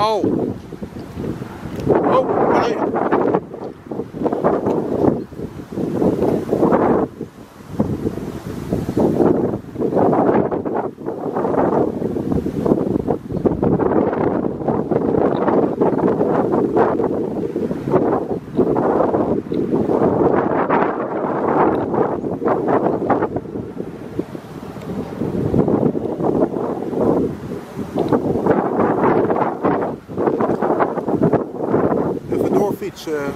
Oh. Oh, Ficha.